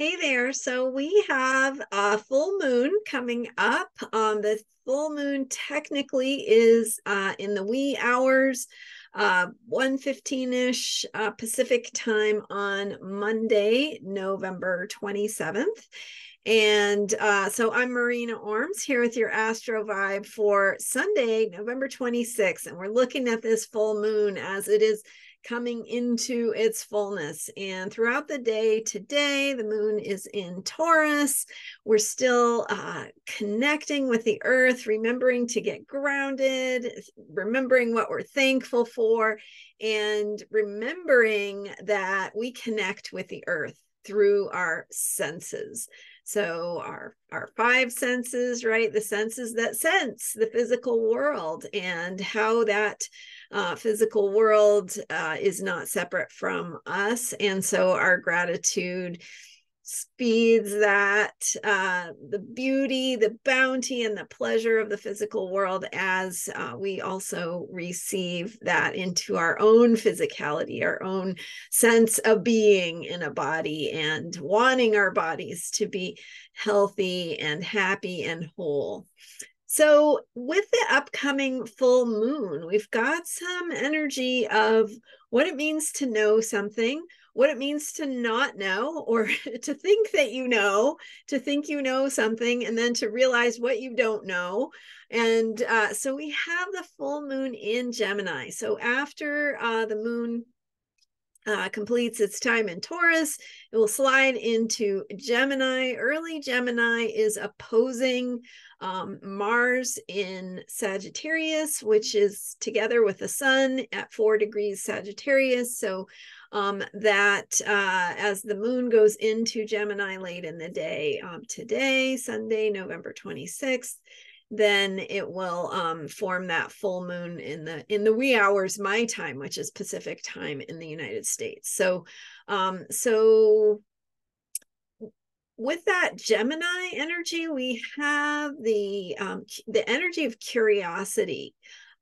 Hey there. So we have a full moon coming up. Um, the full moon technically is uh, in the wee hours, uh, 1.15ish uh, Pacific time on Monday, November 27th. And uh, so I'm Marina Ormes here with your Astro Vibe for Sunday, November 26th. And we're looking at this full moon as it is coming into its fullness. And throughout the day today, the moon is in Taurus. We're still uh, connecting with the earth, remembering to get grounded, remembering what we're thankful for, and remembering that we connect with the earth through our senses so our our five senses right? The senses that sense the physical world and how that uh, physical world uh, is not separate from us. And so our gratitude speeds that uh, the beauty, the bounty, and the pleasure of the physical world as uh, we also receive that into our own physicality, our own sense of being in a body and wanting our bodies to be healthy and happy and whole. So, with the upcoming full moon, we've got some energy of what it means to know something, what it means to not know or to think that you know, to think you know something, and then to realize what you don't know. And uh, so we have the full moon in Gemini. So after uh, the moon uh, completes its time in Taurus, it will slide into Gemini. Early Gemini is opposing um, Mars in Sagittarius, which is together with the Sun at four degrees Sagittarius. So um, that uh, as the moon goes into Gemini late in the day, um, today, Sunday, November 26th, then it will um, form that full moon in the in the wee hours my time, which is Pacific time in the United States. So, um, so with that Gemini energy, we have the um, the energy of curiosity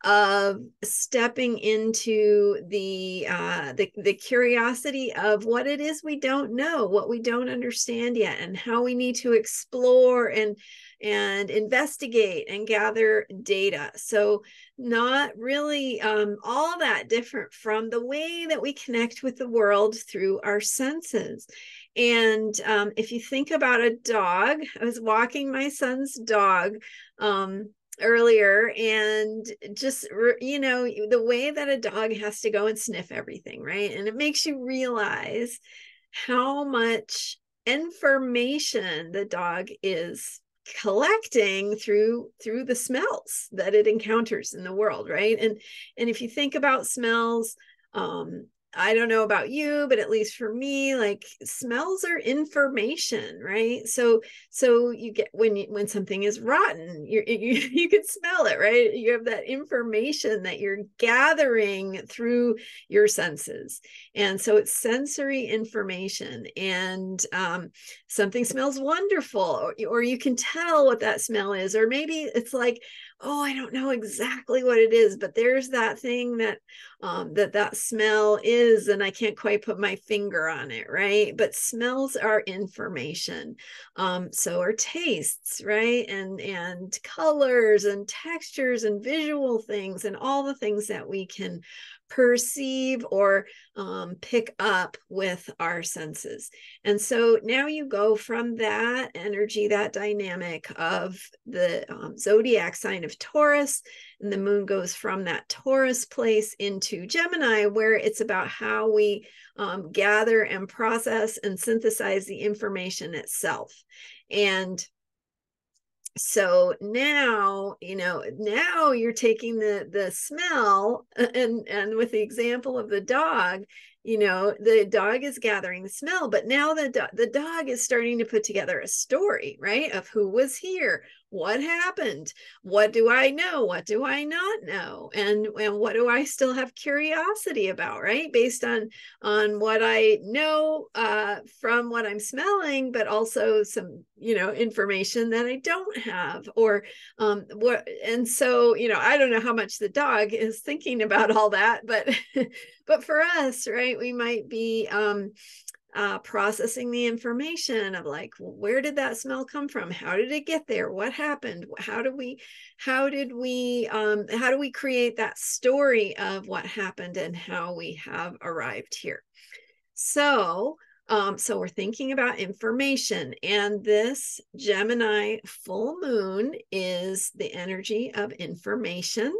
of stepping into the uh the, the curiosity of what it is we don't know what we don't understand yet and how we need to explore and and investigate and gather data. So not really um, all that different from the way that we connect with the world through our senses. And um, if you think about a dog i was walking my son's dog um, earlier and just you know the way that a dog has to go and sniff everything right? And it makes you realize how much information the dog is collecting through through the smells that it encounters in the world right? And and if you think about smells um I don't know about you, but at least for me, like smells are information, right? So, so you get when you, when something is rotten, you you you can smell it, right? You have that information that you're gathering through your senses, and so it's sensory information. And um, something smells wonderful, or, or you can tell what that smell is, or maybe it's like oh i don't know exactly what it is but there's that thing that um, that that smell is and i can't quite put my finger on it right? But smells are information. Um, so are tastes right? And and colors and textures and visual things and all the things that we can perceive or um, pick up with our senses. And so now you go from that energy, that dynamic of the um, zodiac sign of Taurus, and the moon goes from that Taurus place into Gemini, where it's about how we um, gather and process and synthesize the information itself. And so now you know now you're taking the the smell and and with the example of the dog you know the dog is gathering the smell but now the do- the dog is starting to put together a story right of who was here what happened? What do i know? What do i not know? And and what do i still have curiosity about right? Based on on what i know uh, from what i'm smelling but also some you know information that i don't have or um what and so you know i don't know how much the dog is thinking about all that but but for us right we might be um uh, processing the information of like where did that smell come from? How did it get there? What happened? How do we how did we um, how do we create that story of what happened and how we have arrived here? So um, so we're thinking about information, and this Gemini full moon is the energy of information,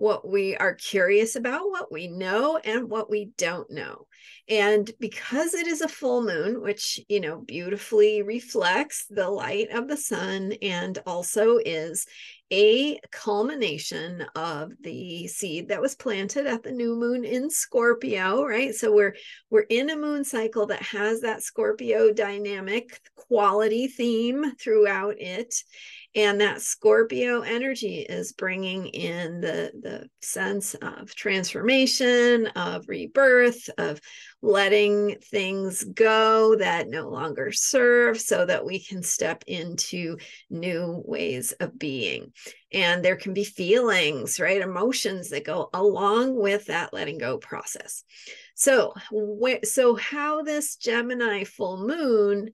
what we are curious about, what we know, and what we don't know. And because it is a full moon, which, you know, beautifully reflects the light of the sun and also is a culmination of the seed that was planted at the new moon in Scorpio, right? So we're we're in a moon cycle that has that Scorpio dynamic quality theme throughout it and that scorpio energy is bringing in the the sense of transformation of rebirth of letting things go that no longer serve so that we can step into new ways of being. And there can be feelings right? Emotions that go along with that letting go process. So so how this gemini full moon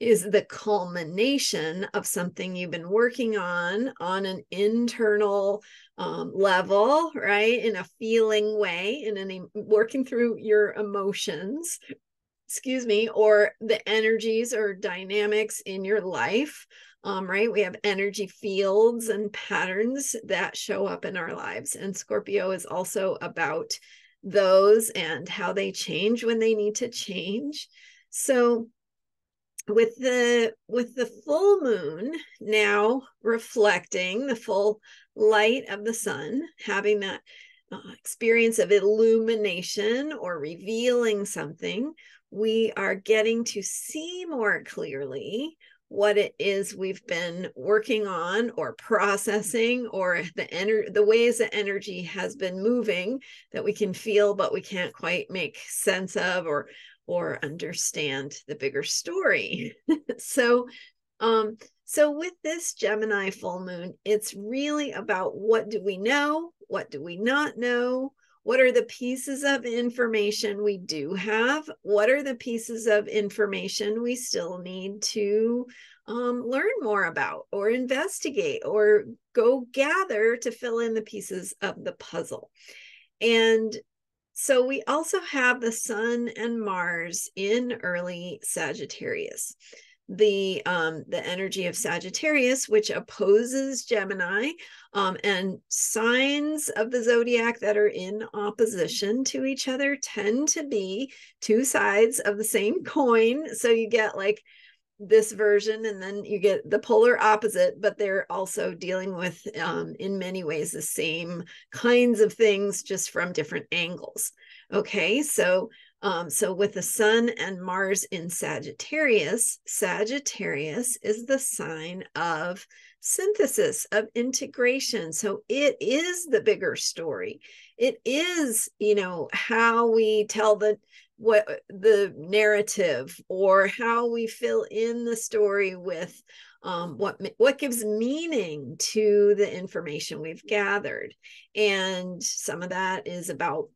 is the culmination of something you've been working on on an internal um, level, right? In a feeling way, in any working through your emotions, excuse me, or the energies or dynamics in your life. Um, right? We have energy fields and patterns that show up in our lives. And Scorpio is also about those and how they change when they need to change. So with the with the full moon now reflecting the full light of the sun having that uh, experience of illumination or revealing something we are getting to see more clearly what it is we've been working on or processing or the ener- the ways that energy has been moving that we can feel but we can't quite make sense of or or understand the bigger story. so, um, so with this Gemini full moon, it's really about what do we know? What do we not know? What are the pieces of information we do have? What are the pieces of information we still need to um, learn more about or investigate or go gather to fill in the pieces of the puzzle? And so we also have the Sun and Mars in early Sagittarius. The um, the energy of Sagittarius, which opposes Gemini, um, and signs of the zodiac that are in opposition to each other tend to be two sides of the same coin. So you get like this version and then you get the polar opposite but they're also dealing with um, in many ways the same kinds of things just from different angles. Okay so um, so with the sun and mars in sagittarius sagittarius is the sign of synthesis of integration. So it is the bigger story. It is you know how we tell the what the narrative or how we fill in the story with um, what what gives meaning to the information we've gathered. And some of that is about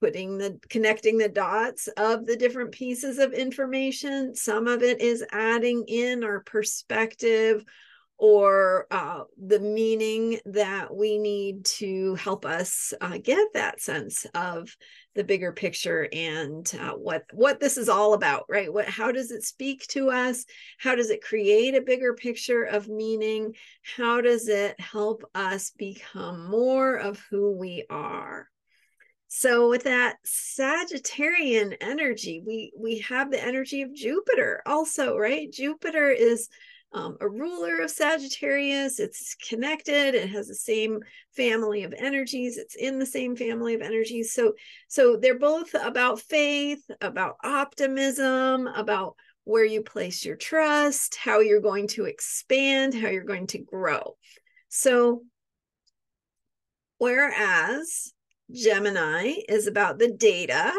putting the connecting the dots of the different pieces of information. Some of it is adding in our perspective or uh, the meaning that we need to help us uh, get that sense of the bigger picture and uh, what what this is all about right? What how does it speak to us? How does it create a bigger picture of meaning? How does it help us become more of who we are? So with that sagittarian energy we we have the energy of jupiter also right? Jupiter is um, a ruler of Sagittarius. It's connected. It has the same family of energies. It's in the same family of energies. So, so they're both about faith, about optimism, about where you place your trust, how you're going to expand, how you're going to grow. So, whereas Gemini is about the data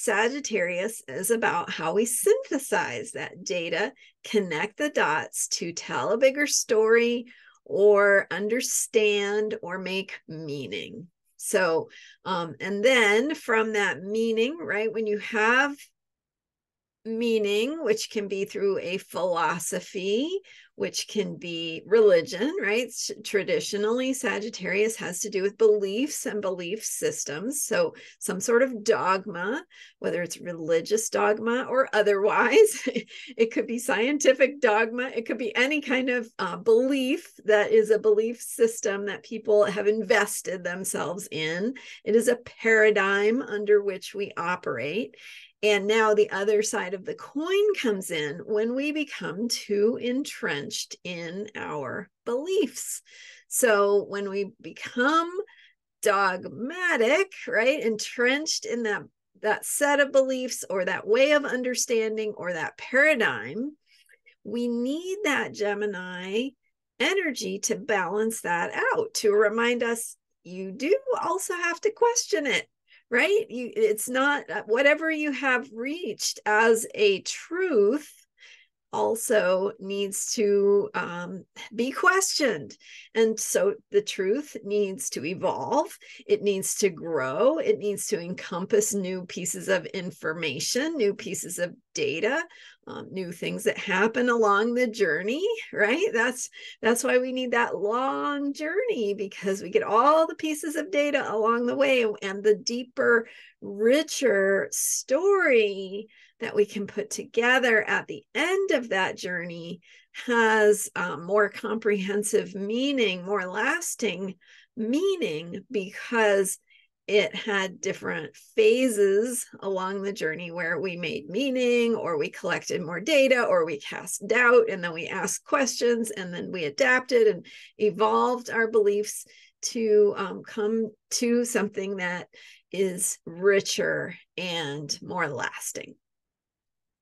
Sagittarius is about how we synthesize that data, connect the dots to tell a bigger story or understand or make meaning. So, um, and then from that meaning, right, when you have meaning, which can be through a philosophy, which can be religion, right? Traditionally, Sagittarius has to do with beliefs and belief systems. So, some sort of dogma, whether it's religious dogma or otherwise, it could be scientific dogma, it could be any kind of uh, belief that is a belief system that people have invested themselves in. It is a paradigm under which we operate. And now the other side of the coin comes in when we become too entrenched in our beliefs. So when we become dogmatic, right, entrenched in that that set of beliefs or that way of understanding or that paradigm, we need that Gemini energy to balance that out, to remind us you do also have to question it right you it's not uh, whatever you have reached as a truth also needs to um, be questioned. And so the truth needs to evolve, it needs to grow, it needs to encompass new pieces of information, new pieces of data. Um, new things that happen along the journey right? That's that's why we need that long journey because we get all the pieces of data along the way and the deeper richer story that we can put together at the end of that journey has um, more comprehensive meaning, more lasting meaning, because it had different phases along the journey where we made meaning or we collected more data or we cast doubt and then we asked questions and then we adapted and evolved our beliefs to um, come to something that is richer and more lasting.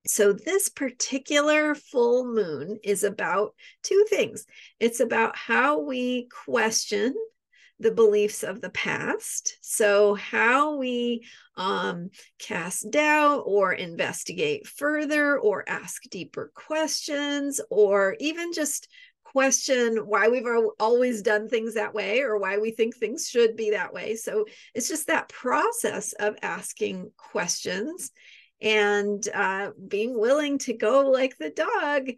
So, this particular full moon is about two things it's about how we question the beliefs of the past. So, how we um, cast doubt or investigate further or ask deeper questions or even just question why we've always done things that way or why we think things should be that way. So, it's just that process of asking questions and uh, being willing to go like the dog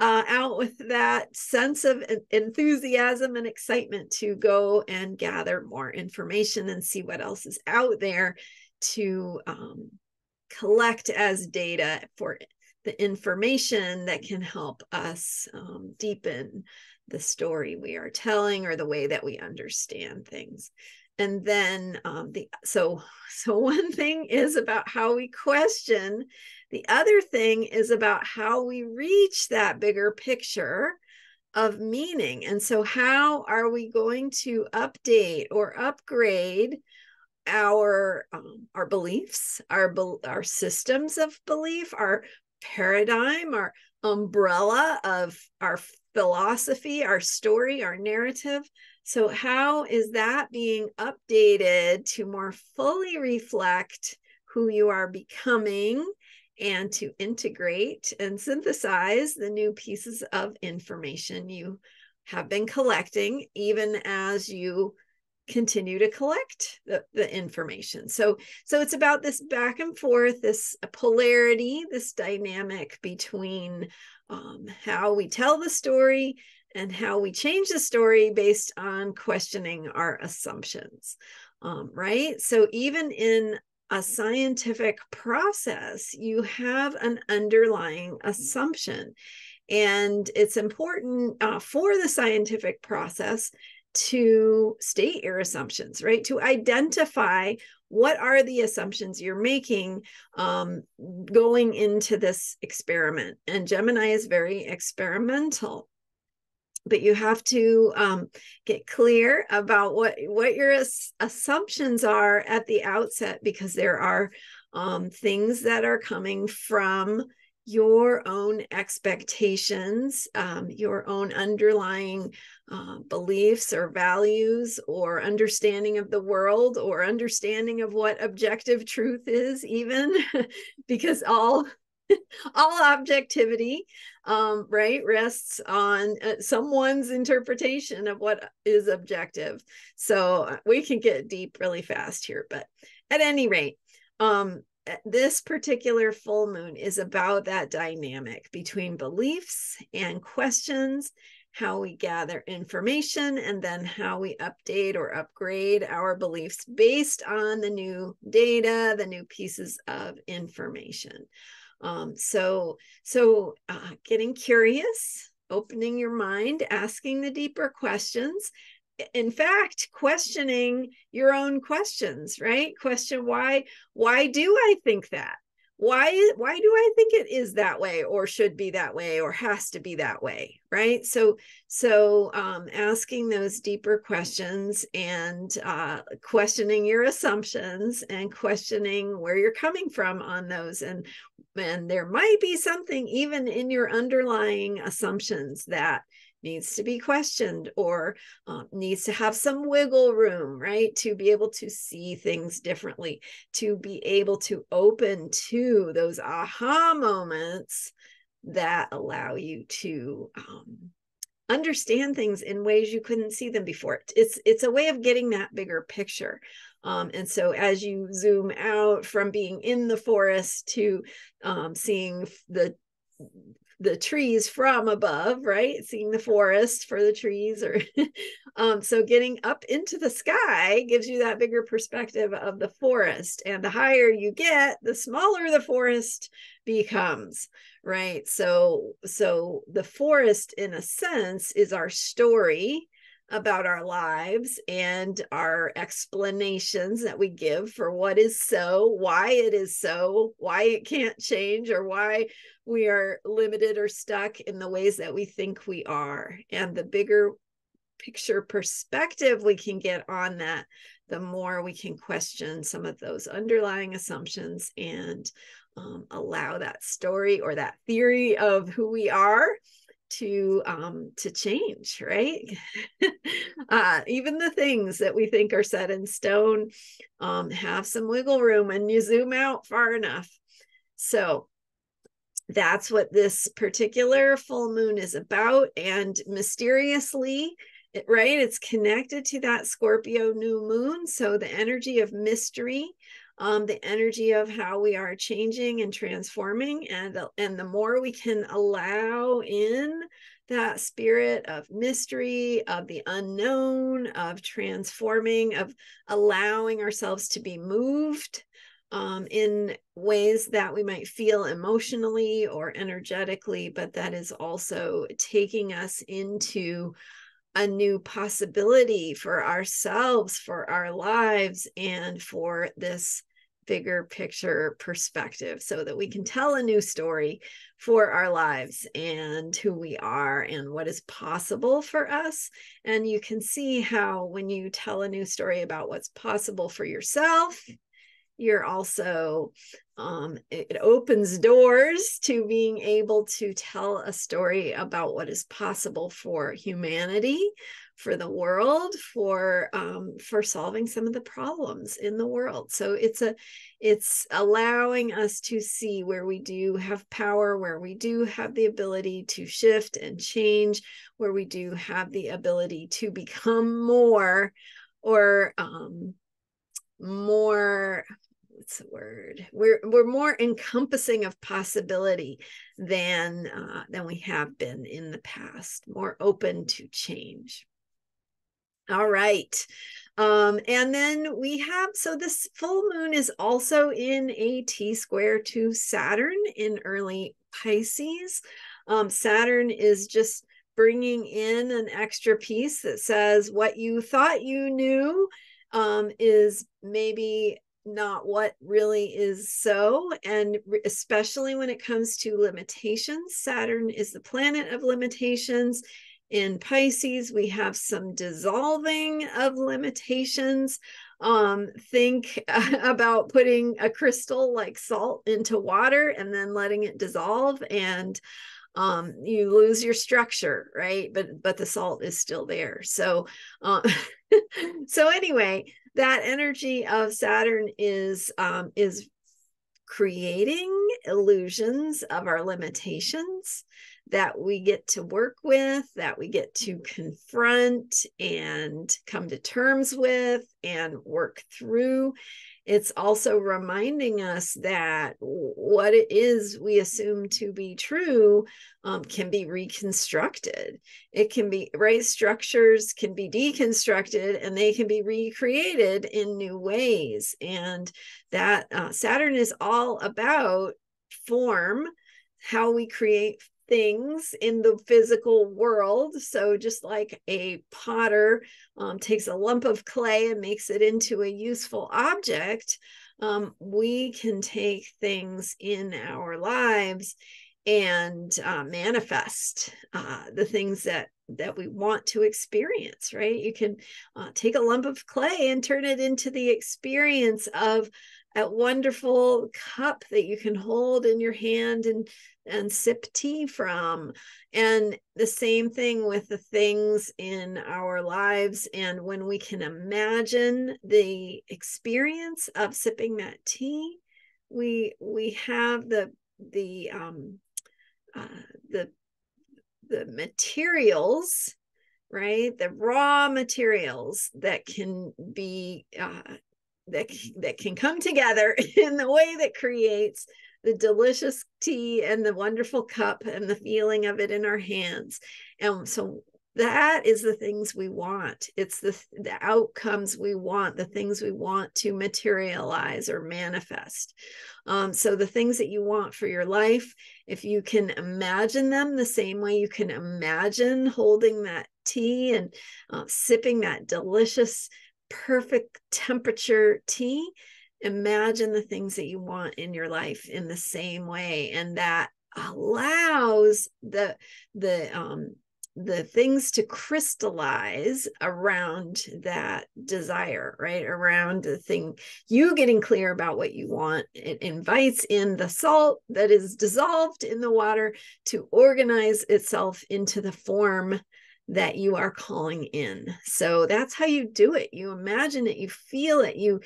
uh, out with that sense of enthusiasm and excitement to go and gather more information and see what else is out there to um, collect as data for the information that can help us um, deepen the story we are telling or the way that we understand things and then um, the so so one thing is about how we question the other thing is about how we reach that bigger picture of meaning. And so how are we going to update or upgrade our um, our beliefs our our systems of belief our paradigm our umbrella of our philosophy our story our narrative so, how is that being updated to more fully reflect who you are becoming and to integrate and synthesize the new pieces of information you have been collecting, even as you continue to collect the, the information? So so it's about this back and forth this polarity this dynamic between um, how we tell the story and how we change the story based on questioning our assumptions, um, right? So even in a scientific process, you have an underlying assumption. And it's important uh, for the scientific process to state your assumptions, right? To identify what are the assumptions you're making um, going into this experiment. And Gemini is very experimental but you have to um, get clear about what what your as- assumptions are at the outset because there are um, things that are coming from your own expectations, um, your own underlying uh, beliefs or values, or understanding of the world, or understanding of what objective truth is, even because all all objectivity um, right rests on uh, someone's interpretation of what is objective. So uh, we can get deep really fast here but at any rate um, this particular full moon is about that dynamic between beliefs and questions how we gather information and then how we update or upgrade our beliefs based on the new data the new pieces of information um, so so uh, getting curious opening your mind asking the deeper questions. In fact questioning your own questions right? Question why why do i think that why why do i think it is that way or should be that way or has to be that way right? So so um, asking those deeper questions and uh, questioning your assumptions and questioning where you're coming from on those and and there might be something even in your underlying assumptions that needs to be questioned or um, needs to have some wiggle room, right? To be able to see things differently, to be able to open to those aha moments that allow you to um, understand things in ways you couldn't see them before. It's it's a way of getting that bigger picture. Um, and so as you zoom out from being in the forest to um, seeing the the trees from above, right? Seeing the forest for the trees or um, so getting up into the sky gives you that bigger perspective of the forest. And the higher you get, the smaller the forest becomes, right? So so the forest in a sense is our story about our lives and our explanations that we give for what is so, why it is so, why it can't change, or why we are limited or stuck in the ways that we think we are. And the bigger picture perspective we can get on that, the more we can question some of those underlying assumptions and um, allow that story or that theory of who we are to um to change right? Uh even the things that we think are set in stone um have some wiggle room and you zoom out far enough. So that's what this particular full moon is about and mysteriously right it's connected to that scorpio new moon so the energy of mystery um, the energy of how we are changing and transforming and and the more we can allow in that spirit of mystery of the unknown of transforming of allowing ourselves to be moved um, in ways that we might feel emotionally or energetically but that is also taking us into a new possibility for ourselves, for our lives, and for this bigger picture perspective so that we can tell a new story for our lives and who we are and what is possible for us. And you can see how when you tell a new story about what's possible for yourself, you're also um, it opens doors to being able to tell a story about what is possible for humanity for the world for um, for solving some of the problems in the world. So it's a it's allowing us to see where we do have power where we do have the ability to shift and change where we do have the ability to become more or um, more what's the word? We're we're more encompassing of possibility than uh, than we have been in the past more open to change all right um, and then we have so this full moon is also in a T square to Saturn in early Pisces. Um, Saturn is just bringing in an extra piece that says what you thought you knew um, is maybe not what really is so. And especially when it comes to limitations, Saturn is the planet of limitations. In Pisces, we have some dissolving of limitations. Um, think about putting a crystal like salt into water and then letting it dissolve and um, you lose your structure right? But but the salt is still there. So uh, so anyway that energy of Saturn is um, is creating illusions of our limitations that we get to work with, that we get to confront and come to terms with and work through. it's also reminding us that what it is we assume to be true um, can be reconstructed. It can be, right? Structures can be deconstructed and they can be recreated in new ways. And that uh, Saturn is all about form, how we create things in the physical world. So, just like a potter um, takes a lump of clay and makes it into a useful object, um, we can take things in our lives and uh, manifest uh, the things that that we want to experience right you can uh, take a lump of clay and turn it into the experience of a wonderful cup that you can hold in your hand and and sip tea from. And the same thing with the things in our lives. And when we can imagine the experience of sipping that tea we we have the the um uh, the the materials right? The raw materials that can be uh, that that can come together in the way that creates the delicious tea and the wonderful cup and the feeling of it in our hands. And so that is the things we want. It's the the outcomes we want the things we want to materialize or manifest. Um, so the things that you want for your life if you can imagine them the same way you can imagine holding that tea and uh, sipping that delicious perfect temperature tea imagine the things that you want in your life in the same way and that allows the the um the things to crystallize around that desire, right? Around the thing, you getting clear about what you want. It invites in the salt that is dissolved in the water to organize itself into the form that you are calling in. So that's how you do it. You imagine it, you feel it, you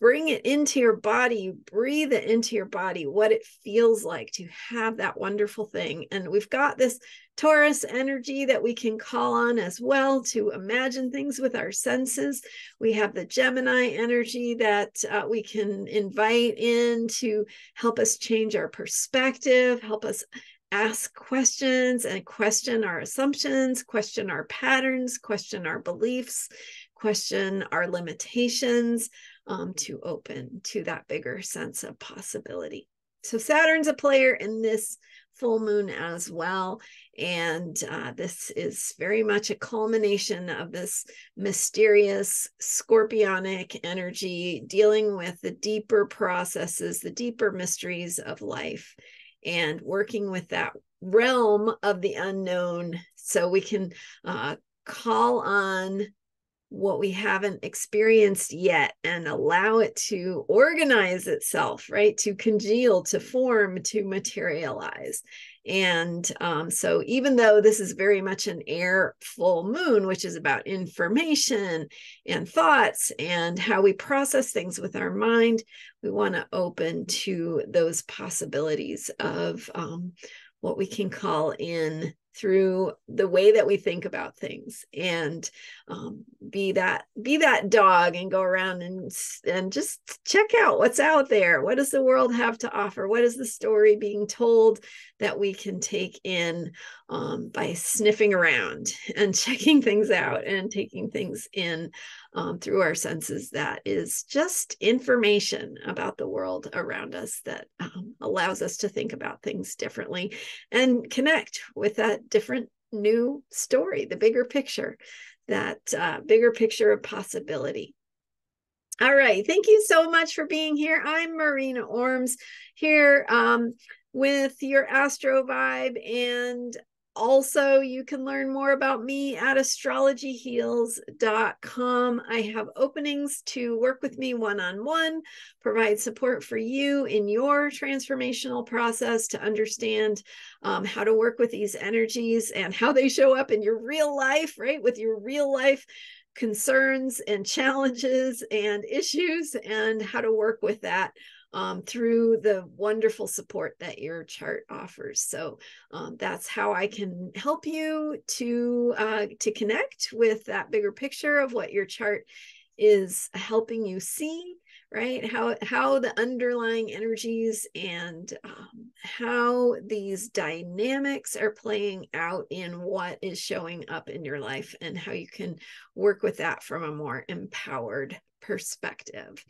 bring it into your body, you breathe it into your body, what it feels like to have that wonderful thing. And we've got this Taurus energy that we can call on as well to imagine things with our senses. We have the Gemini energy that uh, we can invite in to help us change our perspective, help us ask questions and question our assumptions, question our patterns, question our beliefs, question our limitations um, to open to that bigger sense of possibility. So Saturn's a player in this full moon as well. And uh, this is very much a culmination of this mysterious scorpionic energy dealing with the deeper processes, the deeper mysteries of life, and working with that realm of the unknown so we can uh, call on what we haven't experienced yet and allow it to organize itself, right? To congeal, to form, to materialize. And um, so, even though this is very much an air full moon, which is about information and thoughts and how we process things with our mind, we want to open to those possibilities of um, what we can call in through the way that we think about things. And um, be that be that dog and go around and and just check out what's out there. What does the world have to offer? What is the story being told that we can take in um, by sniffing around and checking things out and taking things in um, through our senses? That is just information about the world around us that um, allows us to think about things differently and connect with that different new story, the bigger picture, that uh, bigger picture of possibility. All right. Thank you so much for being here. I'm Marina Ormes here um, with your Astro Vibe. And also, you can learn more about me at astrologyheals.com. I have openings to work with me one on one, provide support for you in your transformational process to understand um, how to work with these energies and how they show up in your real life, right? With your real life concerns and challenges and issues, and how to work with that um, through the wonderful support that your chart offers. So um, that's how I can help you to uh, to connect with that bigger picture of what your chart is helping you see right how how the underlying energies and um, how these dynamics are playing out in what is showing up in your life and how you can work with that from a more empowered perspective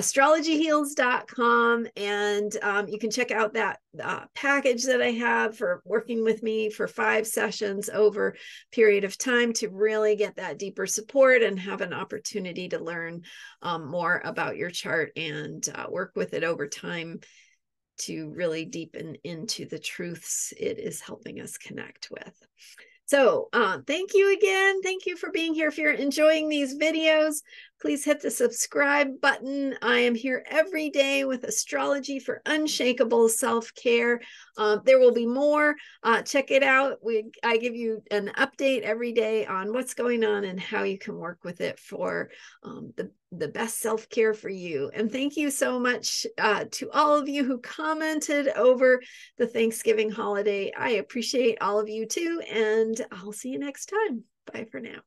astrologyheals.com and um, you can check out that uh, package that i have for working with me for five sessions over period of time to really get that deeper support and have an opportunity to learn um, more about your chart and uh, work with it over time to really deepen into the truths it is helping us connect with so uh, thank you again. Thank you for being here. If you're enjoying these videos, please hit the subscribe button. I am here every day with astrology for unshakable self-care. Um, there will be more. Uh, check it out. We I give you an update every day on what's going on and how you can work with it for um, the the best self-care for you. And thank you so much uh, to all of you who commented over the Thanksgiving holiday. I appreciate all of you too. And I'll see you next time. Bye for now.